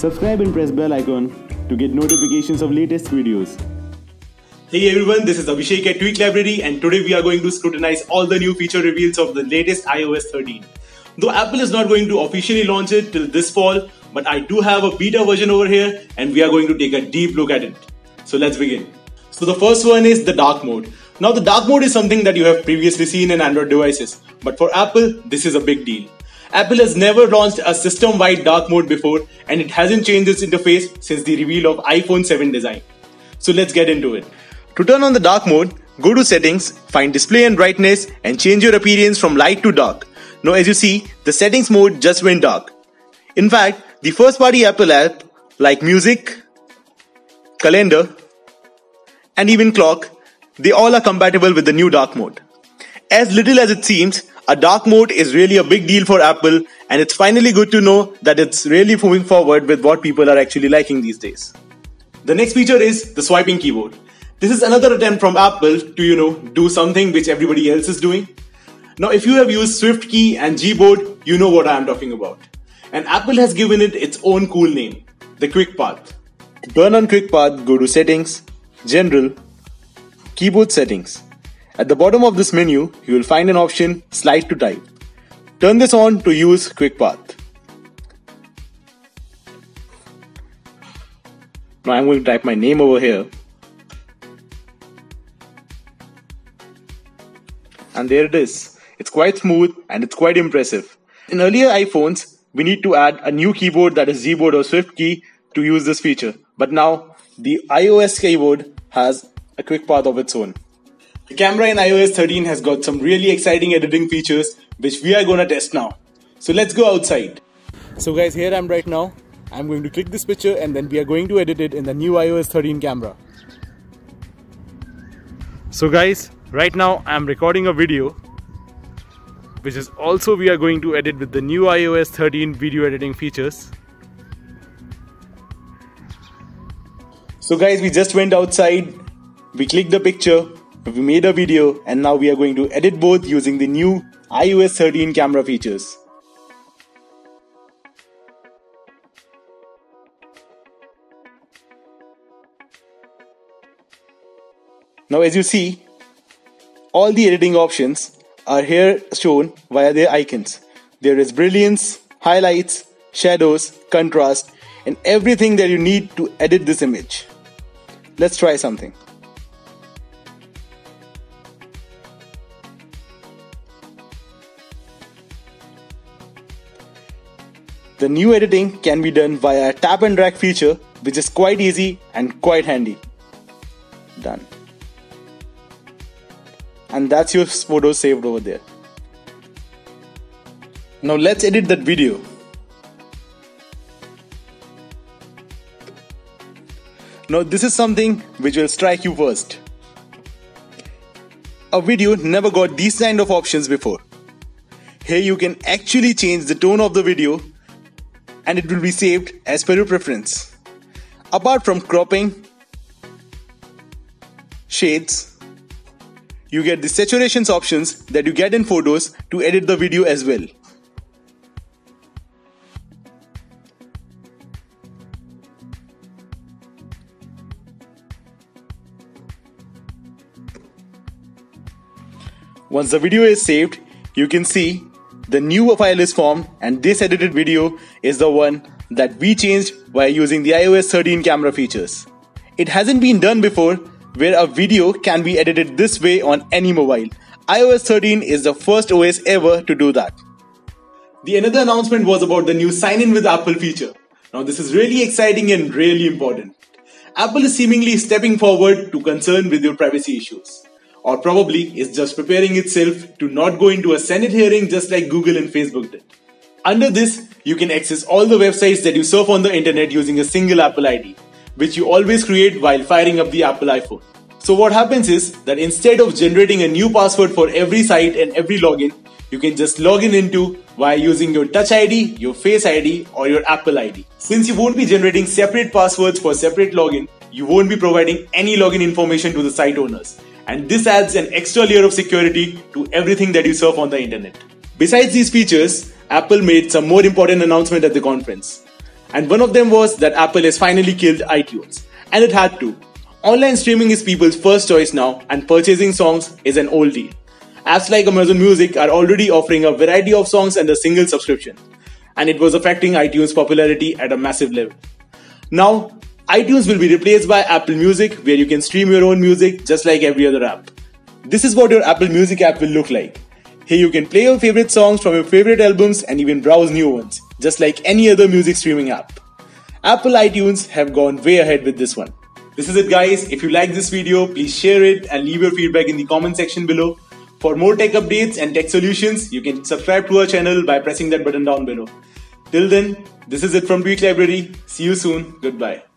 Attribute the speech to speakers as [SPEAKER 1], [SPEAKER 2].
[SPEAKER 1] Subscribe and press bell icon to get notifications of latest videos.
[SPEAKER 2] Hey everyone, this is Abhishek at Tweak Library and today we are going to scrutinize all the new feature reveals of the latest iOS 13. Though Apple is not going to officially launch it till this fall, but I do have a beta version over here and we are going to take a deep look at it. So let's begin. So the first one is the dark mode. Now the dark mode is something that you have previously seen in Android devices, but for Apple, this is a big deal. Apple has never launched a system-wide dark mode before and it hasn't changed its interface since the reveal of iPhone 7 design. So let's get into it. To turn on the dark mode, go to settings, find display and brightness and change your appearance from light to dark. Now as you see, the settings mode just went dark. In fact, the first party Apple app like music, calendar and even clock, they all are compatible with the new dark mode. As little as it seems, a dark mode is really a big deal for Apple and it's finally good to know that it's really moving forward with what people are actually liking these days. The next feature is the swiping keyboard. This is another attempt from Apple to, you know, do something which everybody else is doing. Now, if you have used SwiftKey and Gboard, you know what I am talking about. And Apple has given it its own cool name, the Quick Path. To turn on Quick Path, go to Settings, General, Keyboard Settings. At the bottom of this menu, you will find an option Slide to Type. Turn this on to use Quick Path. Now I'm going to type my name over here. And there it is. It's quite smooth and it's quite impressive. In earlier iPhones, we need to add a new keyboard that is Gboard or SwiftKey to use this feature. But now, the iOS keyboard has a quick path of its own. The camera in iOS 13 has got some really exciting editing features which we are gonna test now. So let's go outside. So guys, here I'm right now. I'm going to click this picture and then we are going to edit it in the new iOS 13 camera. So guys, right now I'm recording a video which is also we are going to edit with the new iOS 13 video editing features. So guys, we just went outside, we clicked the picture we made a video and now we are going to edit both using the new iOS 13 camera features. Now as you see, all the editing options are here shown via their icons. There is brilliance, highlights, shadows, contrast and everything that you need to edit this image. Let's try something. The new editing can be done via a tap and drag feature which is quite easy and quite handy. Done. And that's your photo saved over there. Now let's edit that video. Now this is something which will strike you first. A video never got these kind of options before. Here you can actually change the tone of the video and it will be saved as per your preference. Apart from cropping, shades, you get the saturations options that you get in photos to edit the video as well. Once the video is saved, you can see the new file is formed and this edited video is the one that we changed by using the iOS 13 camera features. It hasn't been done before where a video can be edited this way on any mobile. iOS 13 is the first OS ever to do that. The another announcement was about the new sign in with Apple feature. Now this is really exciting and really important. Apple is seemingly stepping forward to concern with your privacy issues or probably is just preparing itself to not go into a Senate hearing just like Google and Facebook did. Under this, you can access all the websites that you surf on the internet using a single Apple ID, which you always create while firing up the Apple iPhone. So what happens is that instead of generating a new password for every site and every login, you can just log in into via using your Touch ID, your Face ID or your Apple ID. Since you won't be generating separate passwords for separate login, you won't be providing any login information to the site owners and this adds an extra layer of security to everything that you surf on the internet. Besides these features, Apple made some more important announcement at the conference. And one of them was that Apple has finally killed iTunes. And it had to. Online streaming is people's first choice now, and purchasing songs is an old deal. Apps like Amazon Music are already offering a variety of songs under single subscription, and it was affecting iTunes' popularity at a massive level. Now, iTunes will be replaced by Apple Music, where you can stream your own music just like every other app. This is what your Apple Music app will look like. Here you can play your favorite songs from your favorite albums and even browse new ones, just like any other music streaming app. Apple iTunes have gone way ahead with this one. This is it guys. If you like this video, please share it and leave your feedback in the comment section below. For more tech updates and tech solutions, you can subscribe to our channel by pressing that button down below. Till then, this is it from Tweak Library. See you soon. Goodbye.